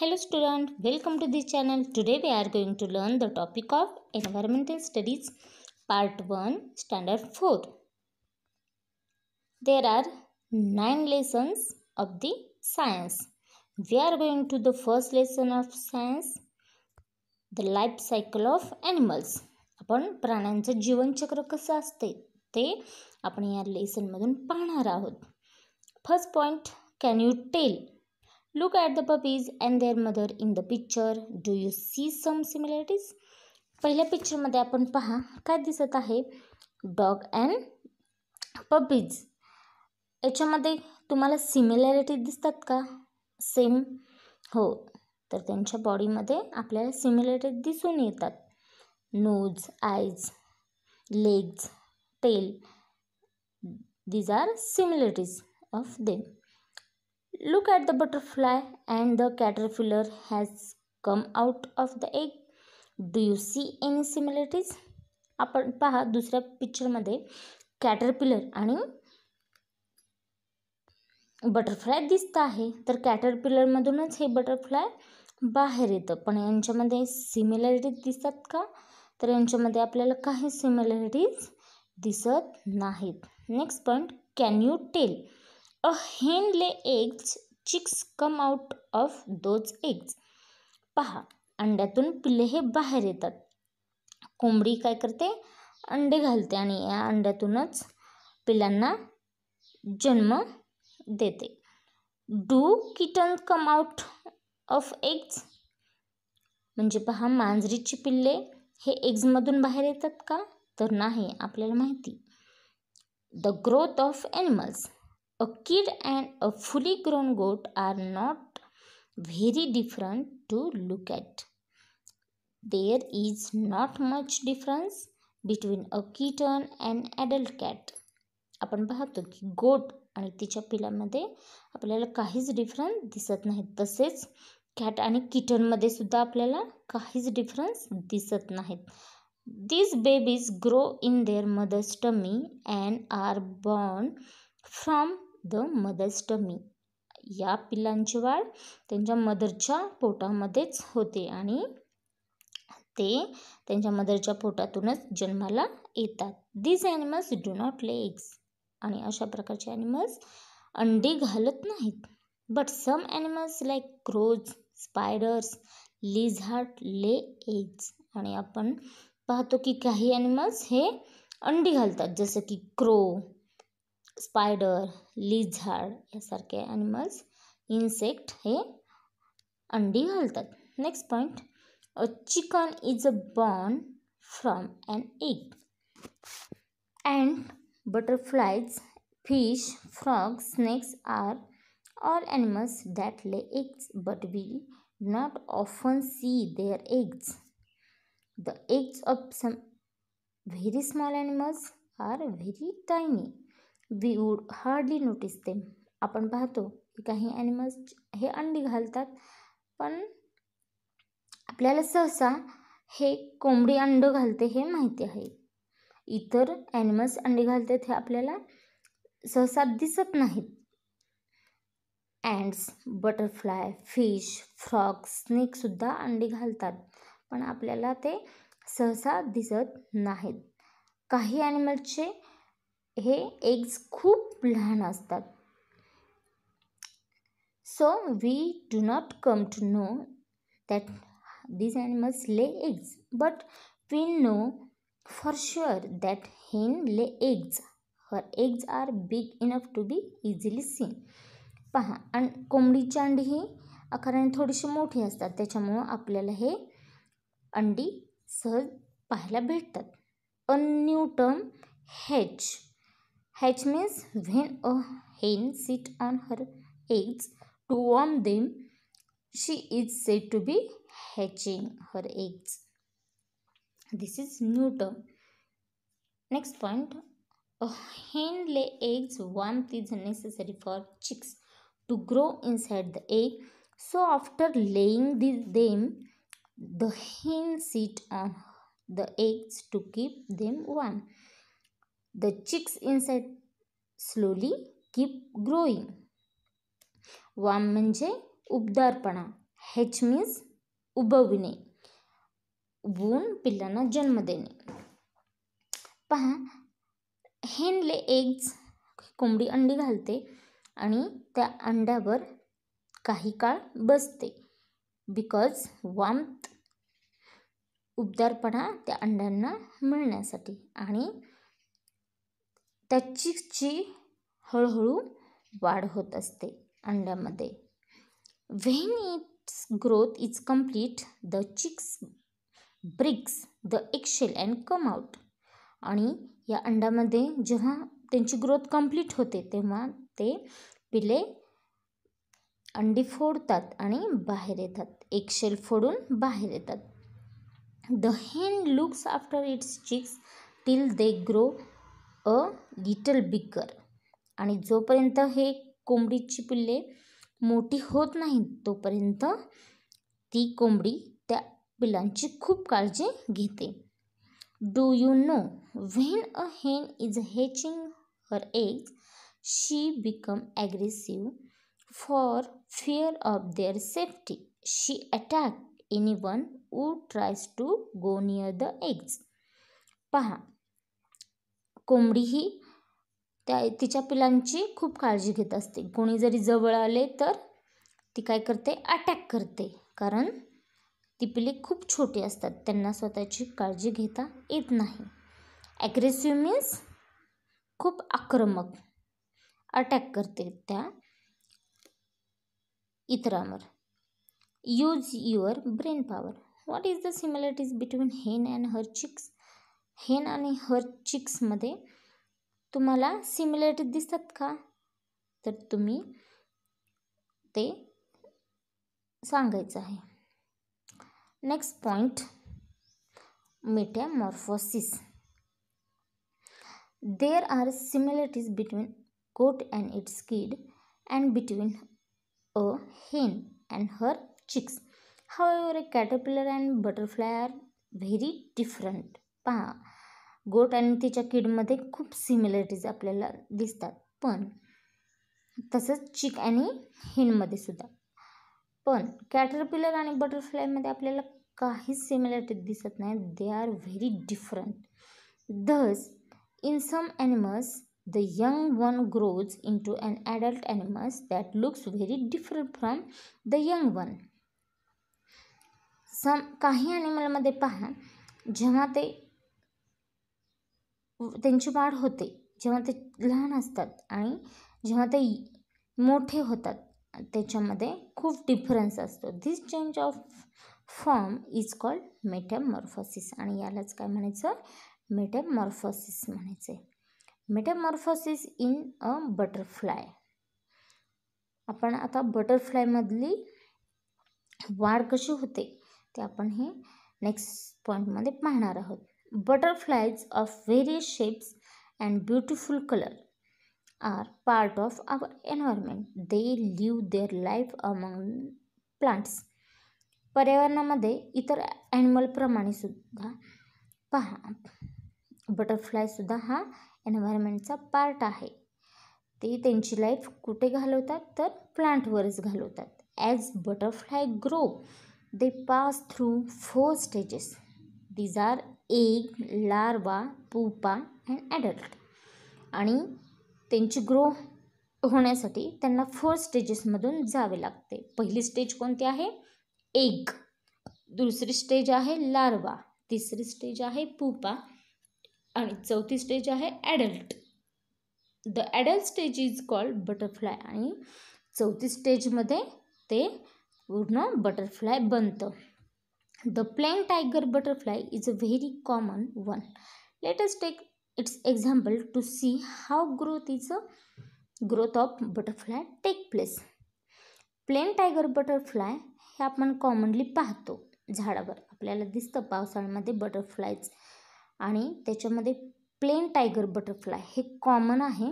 Hello student, welcome to this channel. Today we are going to learn the topic of Environmental Studies Part 1 Standard 4. There are 9 lessons of the science. We are going to the first lesson of science the life cycle of animals. आपण प्राण्यांचं जीवनचक्र कसं असते ते आपण या लेसनमधून पाहणार आहोत first point can you tell look at the puppies and their mother in the picture do you see some similarities? पहिल्या पिक्चरमध्ये आपण पहा काय दिसत आहे? डॉग अँड पपीज याच्यामध्ये तुम्हाला सिमिलॅरिटी दिसतात का? सेम हो. तर त्यांच्या बॉडीमध्ये आपल्याला सिमिलॅरिटी दिसून येतात. Nose eyes legs tail these are similarities of them look at the butterfly and the caterpillar has come out of the egg. Do you see any similarities? आपण पहा दुसऱ्या पिक्चरमध्ये कॅटरपिलर आणि बटरफ्लाय दिसत आहे. तर कॅटरपिलरमधूनच हे बटरफ्लाय बाहेर येतं. पण यांच्यामध्ये सिमिलॅरिटीज दिसतात का? तर यांच्यामध्ये आपल्याला काही सिमिलॅरिटीज दिसत नाहीत. Next point can you tell a hen lay eggs chicks come out of those eggs पहा अंड्यातून पिल्ले हे बाहेर येतात. कोंबडी काय करते? अंडे घालते आणि या अंड्यातूनच पिल्लांना जन्म देते. Do kitten come out of eggs म्हणजे पहा मांजरीची पिल्ले हे एग्जमधून बाहेर येतात का? तर नाही आपल्याला माहिती. The growth of animals a kid and a fully grown goat are not very different to look at. There is not much difference between a kitten and adult cat आपण पाहतो की गोट आणि तिच्या पिलामध्ये आपल्याला काहीच डिफरन्स दिसत नाही. तसेच कॅट आणि किटनमध्ये सुद्धा आपल्याला काहीच डिफरन्स दिसत नाहीत. These babies grow in their mother's tummy and are born from the mother's tummy या पिल्लांची वाढ त्यांच्या मदरच्या पोटामध्येच होते आणि ते त्यांच्या मदरच्या पोटातूनच जन्माला येतात. These animals do not lay eggs आणि अशा प्रकारचे ॲनिमल्स अंडी घालत नाहीत. But some animals like crows spiders lizard lay eggs आणि आपण पाहतो की काही ॲनिमल्स हे अंडी घालतात. जसं की क्रो स्पायडर लिझार्ड यासारखे ॲनिमल्स इन्सेक्ट हे अंडी घालतात. Next point a chicken is a born from an egg and butterflies fish frog snakes are all animals that lay eggs but we not often see their eggs The eggs of some very small animals are very tiny. We would hardly notice them. आपण पाहतो की काही animals हे अंडी घालतात पण आपल्याला सहसा हे कोंबडी अंडं घालते हे माहिती आहे. इतर ॲनिमल्स अंडी घालतात हे आपल्याला सहसा दिसत नाहीत. अँड्स बटरफ्लाय फिश फ्रॉग स्नेकसुद्धा अंडी घालतात पण आपल्याला ते सहसा दिसत नाहीत. काही ॲनिमल्सचे हे एग्ज खूप लहान असतात. So we do not come to know that these animals lay eggs but we know for sure that hen lay eggs her eggs are big enough to be easily seen पहा आणि कोंबडीची अंडी ही आकाराने थोडीशी मोठी असतात त्याच्यामुळं आपल्याला हे अंडी सहज पाहायला भेटतात. A new term hatch Hatch means when a hen sits on her eggs to warm them, she is said to be hatching her eggs. This is new term. Next point. A hen lay eggs. Warmth is necessary for chicks to grow inside the egg. So after laying them, the hen sit on the eggs to keep them warm. The chicks inside slowly keep growing. Warm म्हणजे उबदारपणा. हेच means उबविणे. उबवून पिल्लांना जन्म देणे. पहा Henley eggs कोंबडी अंडी घालते आणि त्या अंड्यावर काही काळ बसते. बिकॉज वाम उबदारपणा त्या अंड्यांना मिळण्यासाठी आणि त्या चिक्सची हळूहळू वाढ होत असते अंड्यामध्ये. When its growth is complete the chicks breaks the eggshell and come out आणि या अंड्यामध्ये जेव्हा त्यांची ग्रोथ कंप्लीट होते तेव्हा ते पिले अंडी फोडतात आणि बाहेर येतात. एक शेल फोडून बाहेर येतात. The hen looks after its chicks till they grow a little bigger आणि जोपर्यंत हे कोंबडीची पिल्ले मोठी होत नाहीत तोपर्यंत ती कोंबडी त्या पिल्लांची खूप काळजी घेते. Do you know when a hen is hatching her eggs she become aggressive for fear of their safety she attack anyone who tries to go near the eggs पहा कोंबडी ही त्या तिच्या पिलांची खूप काळजी घेत असते. कोणी जरी जवळ आले तर ती काय करते? अटॅक करते. कारण ती पिले खूप छोटी असतात. त्यांना स्वतःची काळजी घेता येत नाही. ॲग्रेसिव्ह मीन्स खूप आक्रमक. अटॅक करते त्या इतरांवर. Use your brain power what is the similarities between hen and her chicks hen आणि हर चिक्समध्ये तुम्हाला सिमिलरिटी दिसतात का? तर तुम्ही ते सांगायचं आहे. Next point metamorphosis there are similarities between goat and its kid and between a hen and her chicks However, a caterpillar and butterfly are very different पहा गोट आणि तिच्या किडमध्ये खूप सिमिलरिटीज आपल्याला दिसतात. पण तसंच चिक आणि हिनमध्ये सुद्धा. पण कॅटरपिलर आणि बटरफ्लायमध्ये आपल्याला काहीच सिमिलरिटी दिसत नाही they are very different thus in some animals the young one grows into an adult animals that looks very different from the young one some काही ॲनिमलमध्ये पहा जेव्हा ते त्यांची वाढ होते जेव्हा ते लहान असतात आणि जेव्हा ते मोठे होतात त्याच्यामध्ये खूप डिफरन्स असतो. This change of form is called metamorphosis आणि यालाच काय म्हणायचं? मेटॅमॉर्फोसिस म्हणायचं. आहे मेटामॉर्फोसिस इन अ बटरफ्लाय आपण आता बटरफ्लायमधली वाढ कशी होते ते आपण हे नेक्स्ट पॉईंटमध्ये पाहणार आहोत. Butterflies of various shapes and beautiful colour are part of our environment. They live their life among plants पर्यावरणामध्ये इतर ॲनिमलप्रमाणे सुद्धा पहा. बटरफ्लायसुद्धा हा एन्व्हायरमेंटचा पार्ट आहे. ते त्यांची लाईफ कुठे घालवतात? तर प्लांटवरच घालवतात. As butterfly grow they pass through four stages these are egg larva pupa and adult आणि त्यांची ग्रो होण्यासाठी त्यांना फोर स्टेजेसमधून जावे लागते. पहिली स्टेज कोणती आहे? एग दुसरी स्टेज आहे लार्वा तिसरी स्टेज आहे पुपा आणि चौथी स्टेज आहे adult the adult stage is called butterfly आणि चौथी स्टेजमध्ये ते पूर्ण बटरफ्लाय बनतं. The plain tiger butterfly is a very common one us take its example to see how growth is a growth of butterfly take place plain tiger butterfly हे आपण commonly पाहतो झाडावर. आपल्याला दिसतं पावसाळ्यामध्ये बटरफ्लायज आणि त्याच्यामध्ये प्लेन टायगर बटरफ्लाय हे कॉमन आहे.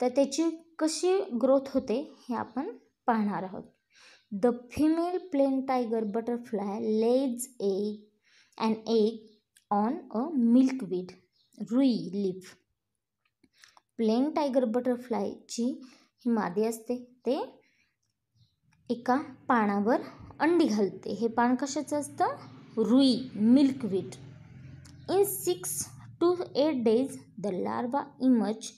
तर त्याची कशी ग्रोथ होते हे आपण पाहणार आहोत. The female plain tiger butterfly lays egg and egg on a milkweed Rui leaf plain tiger बटरफ्लायची ही मादी असते ते एका पानावर अंडी घालते हे पान कशाचं असतं Rui milkweed in six to eight days the larva emerge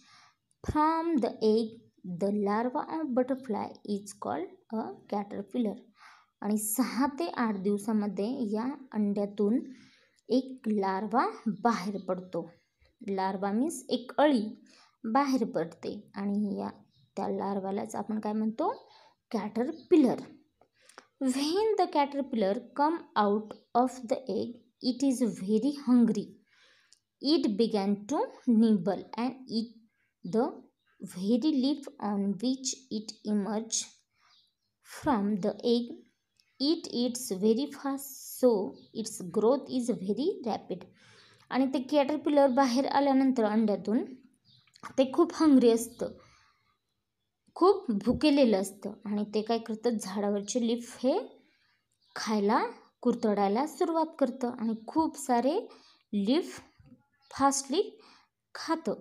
from the egg the larva of butterfly is called a caterpillar आणि सहा ते आठ दिवसामध्ये या अंड्यातून एक लार्वा बाहेर पडतो. लार्वा मीन्स एक अळी बाहेर पडते. आणि या त्या लार्वालाच आपण काय म्हणतो? Caterpillar when the caterpillar come out of the egg it is very hungry it began to nibble and eat the very leaf on which it emerge from the egg it eats very fast so its growth is very rapid आणि ते caterpillar बाहेर आल्यानंतर अंड्यातून ते खूप hungry असतं. खूप भुकेलेलं असतं. आणि ते काय करतं? झाडावरचे लिफ हे खायला कुरतडायला सुरुवात करतं. आणि खूप सारे लिफ फास्टली खातं.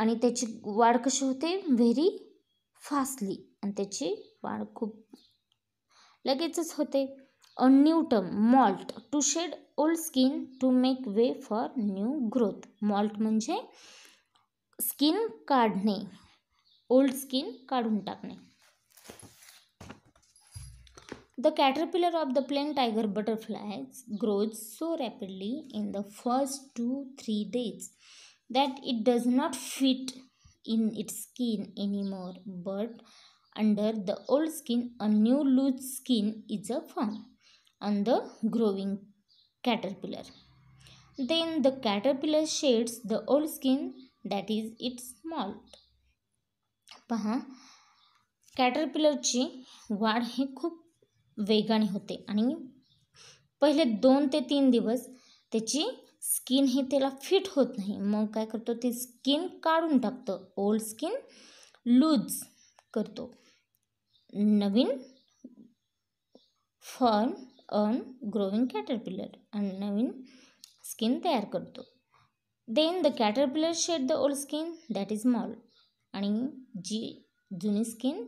आणि त्याची वाढ कशी होते? व्हेरी फास्टली आणि त्याची वाढ खूप लगेचच होते. A moult to shed old skin to make way for new growth moult म्हणजे स्किन काढणे. ओल्ड स्किन काढून टाकणे. The caterpillar of the plain tiger butterflies grows so rapidly in the first two three days that it does not fit in its skin anymore but under the old skin a new loose skin is a form on the growing caterpillar then the caterpillar sheds the old skin that is its mold पहा कॅटरपिलरची वाढ ही खूप वेगाने होते आणि पहिले दोन ते तीन दिवस त्याची स्किन ही त्याला फिट होत नाही. मग काय करतो ते स्किन काढून टाकतं. ओल्ड स्किन लूज करतो. नवीन फॉर्म ऑन ग्रोविंग कॅटरपिलर आणि नवीन स्किन तयार करतो. Then the caterpillar shed the old skin that is moult आणि जी जुनी स्किन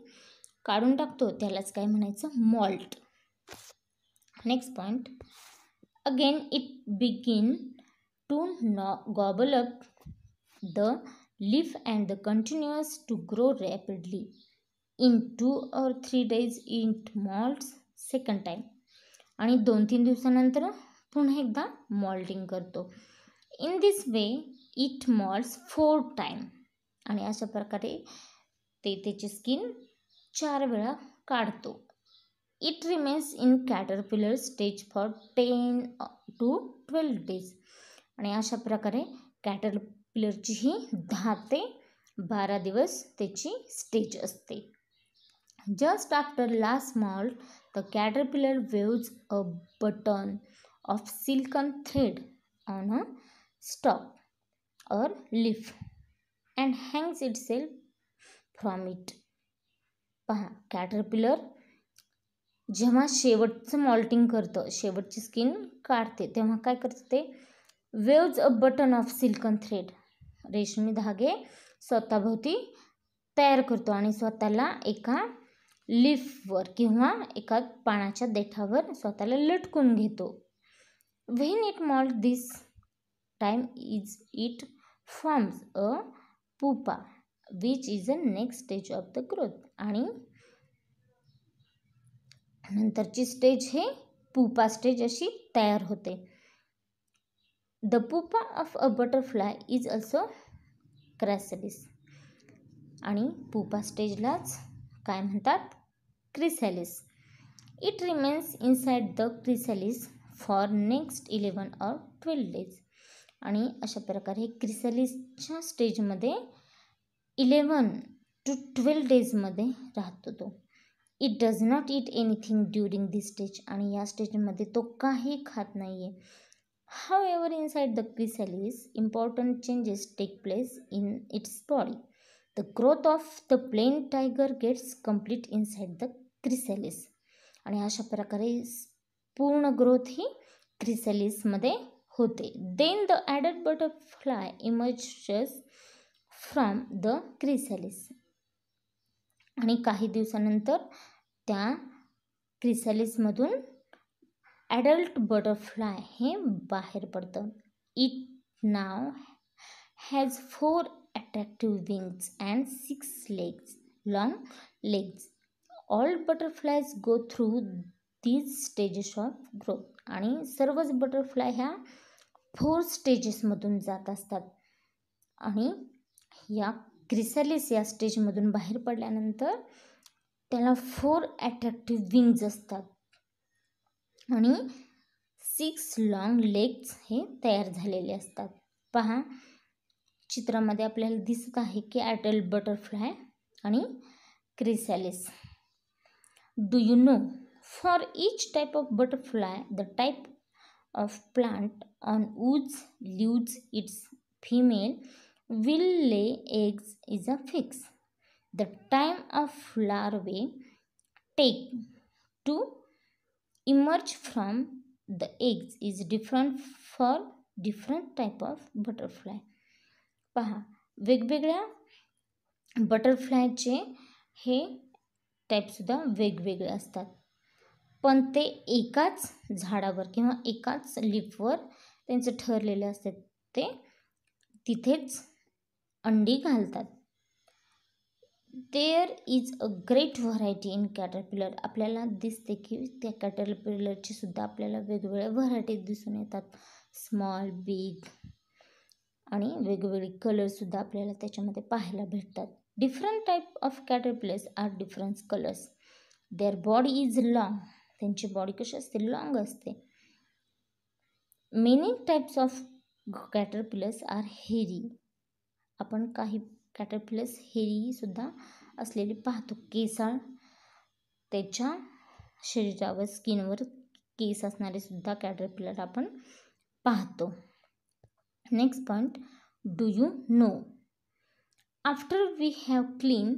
काढून टाकतो त्यालाच काय म्हणायचं? Moult next point again it begin to gnaw gobble up the leaf and the continuous to grow rapidly in two or three days it moults second time आणि दोन तीन दिवसानंतर पुन्हा एकदा मॉल्टिंग करतो. In this way it moults four time आणि अशा प्रकारे ते त्याची स्किन चार वेळा काढतो. It remains in caterpillar stage for ten to twelve days आणि अशा प्रकारे कॅटरपिलरची ही दहा ते बारा दिवस त्याची स्टेज असते just after last moult the caterpillar weaves a button of silken thread on a stalk or leaf and hangs itself from it पहा कॅटरपिलर जेव्हा शेवटचं मॉल्टिंग करतं शेवटची स्किन काढते तेव्हा काय करते ते? Weaves a button of silken thread. रेशमी धागे स्वतःभोवती तयार करतो आणि स्वतःला एका लिफवर किंवा एका पानाच्या देठावर स्वतःला लटकून घेतो. When it moult this time is it forms a pupa which is a next stage of the growth आणि नंतरची स्टेज हे पुपा स्टेज अशी तयार होते. The pupa of a butterfly is also chrysalis आणि पुपा स्टेजलाच काय म्हणतात? Chrysalis it remains inside the chrysalis for next eleven or twelve days आणि अशा प्रकारे क्रिसॅलिसच्या स्टेजमध्ये इलेवन टू ट्वेल्व डेजमध्ये राहतो तो. It does not eat anything during this stage आणि या स्टेजमध्ये तो काही खात नाही आहे However, ever the the important important changes take place in its body the growth of the plain tiger complete inside the the आणि अशा प्रकारे पूर्ण ग्रोथ ही क्रिसेलिसमध्ये होते. Then the ॲडड butterfly emerges from the chrysalis आणि काही दिवसानंतर त्या क्रिसेलिसमधून ॲडल्ट बटरफ्लाय हे बाहेर पडतं. It now has four attractive wings and six legs long legs all butterflies go through these stages of growth आणि सर्वच बटरफ्लाय ह्या फोर स्टेजेसमधून जात असतात. आणि या क्रिसॅलिस या स्टेजमधून बाहेर पडल्यानंतर त्याला फोर ॲट्रॅक्टिव्ह विंग्ज असतात. आणि सिक्स लाँग लेग्स हे तयार झालेले असतात पहा चित्रामध्ये आपल्याला दिसत आहे की ॲटल बटरफ्लाय आणि chrysalis do you know for each type of butterfly the type of plant on whose lose its female will lay eggs is a fix. The time of larvae take to emerge from the eggs is different for different type of butterfly. पहा वेगवेगळ्या बटरफ्लायचे हे टाईपसुद्धा वेगवेगळे असतात. पण ते एकाच झाडावर किंवा एकाच लिपवर त्यांचं ठरलेले असतात ते तिथेच अंडी घालतात. There is a great variety in caterpillar आपल्याला दिसते की त्या कॅटरपिलरची सुद्धा आपल्याला वेगवेगळ्या व्हरायटीज दिसून येतात. स्मॉल बिग आणि वेगवेगळे कलरसुद्धा आपल्याला त्याच्यामध्ये पाहायला भेटतात. Different type of caterpillars are different colours their body is long त्यांची बॉडी कशी असते? लाँग असते. Many types of caterpillars are hairy आपण काही कॅटरपिलर्स हेरीसुद्धा असलेले पाहतो. केसाळ त्याच्या शरीरावर स्किनवर केस असणारे सुद्धा कॅटरपिलर आपण पाहतो. Next point do you know after we have clean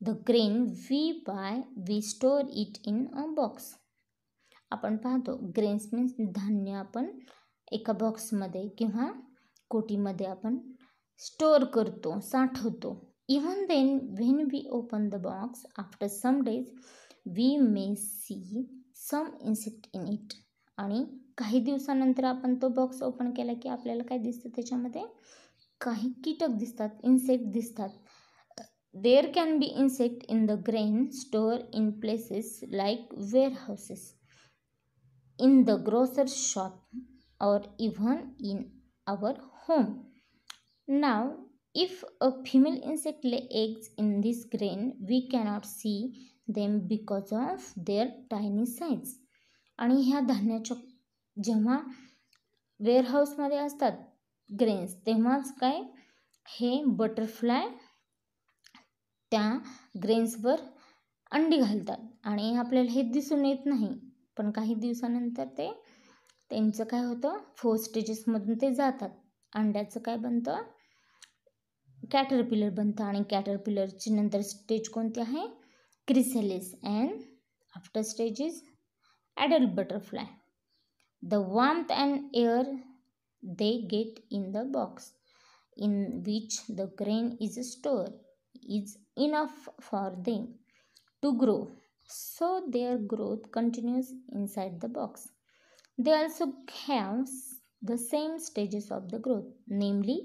the grain we buy we store it in a box आपण पाहतो ग्रेन्स मीन्स धान्य आपण एका बॉक्समध्ये किंवा कोटीमध्ये आपण स्टोअर करतो साठवतो. Even then when we open the box after some days we may see some insect in it आणि काही दिवसानंतर आपण तो बॉक्स ओपन केला की आपल्याला काय दिसतं त्याच्यामध्ये? काही कीटक दिसतात इन्सेक्ट दिसतात. There can be insect in the grain store in places like warehouses in the grocer shop or even in our home Now, if a female insect lay eggs in this grain, we cannot see them because of their tiny size. आणि ह्या धान्याच्या जेव्हा वेअरहाऊसमध्ये असतात grains तेव्हाच काय? हे butterfly त्या ग्रेन्सवर अंडी घालतात. आणि आपल्याला हे दिसून येत नाही पण काही दिवसानंतर ते त्यांचं काय होतं? फोर स्टेजेसमधून ते जातात. अंड्याचं काय बनतं? कॅटरपिलर बनतं आणि कॅटरपिलरची नंतर स्टेज कोणती आहे? Chrysalis and after stage is adult butterfly. The warmth and air they get in the box in which the grain is store is enough for them to grow. So their growth continues inside the box. They also have the same stages of the growth namely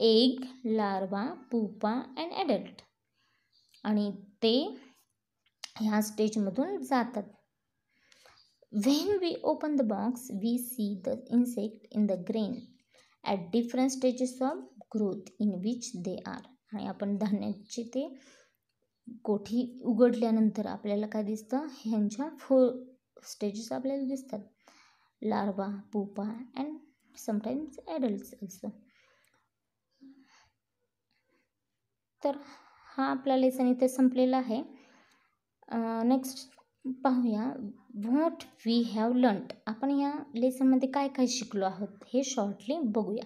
egg larva pupa and adult आणि ते ह्या स्टेजमधून जातात. When we open the box we see the insect in the grain at different stages of growth in which they are आणि आपण धान्याचे ते कोठी उघडल्यानंतर आपल्याला काय दिसतं? ह्यांच्या फोर स्टेजेस आपल्याला दिसतात. Larva pupa and sometimes adults असं तर हा आपला लेसन इथे संपलेला आहे. नेक्स्ट पाहूया. व्हॉट वी हॅव लंट आपण या लेसनमध्ये काय काय शिकलो आहोत हे शॉर्टली बघूया.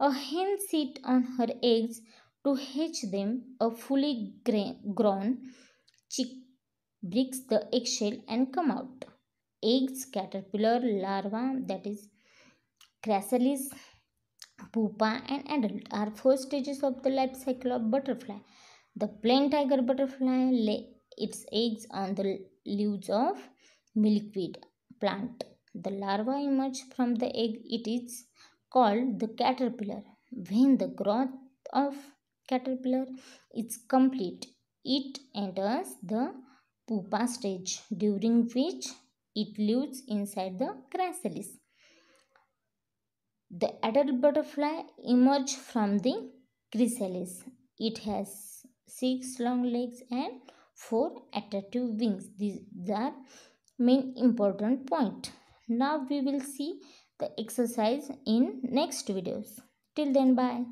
A hen sit on her eggs to hatch them a fully grey grown chick breaks the eggshell and come out eggs caterpillar larva that is chrysalis pupa and adult are four stages of the life cycle of butterfly. The plain tiger butterfly lay its eggs on the leaves of milkweed plant. The larva emerge from the egg. It is called the caterpillar. When the growth of caterpillar is complete, it enters the pupa stage during which it lives inside the chrysalis. The adult butterfly emerges from the chrysalis. It has six long legs and four attractive wings. These are main important point. Now we will see the exercise in next videos. Till then bye.